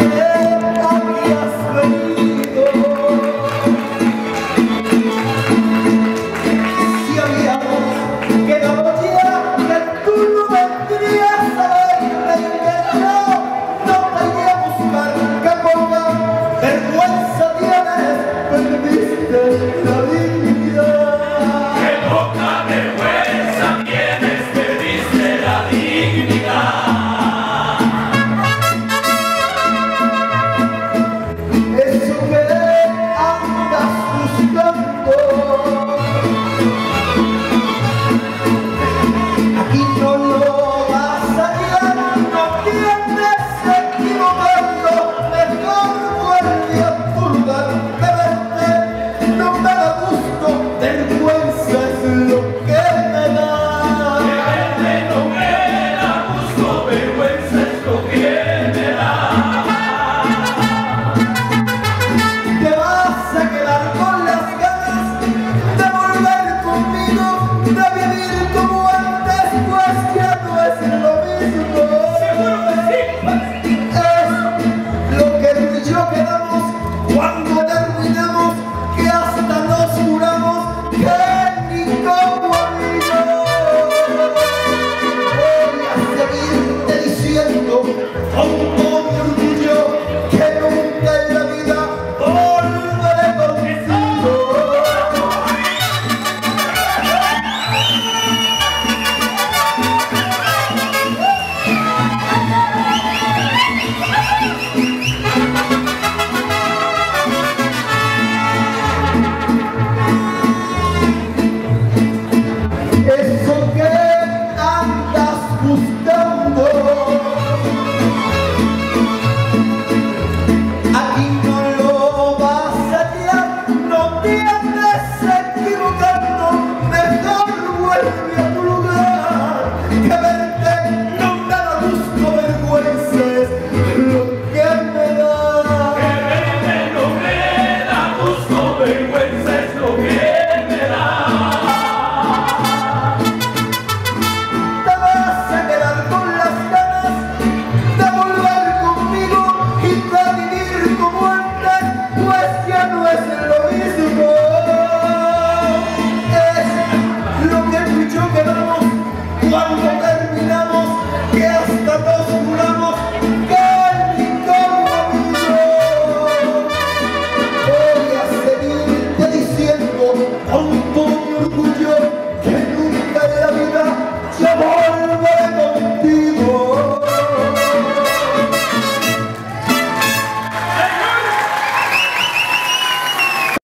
Yeah. vencer.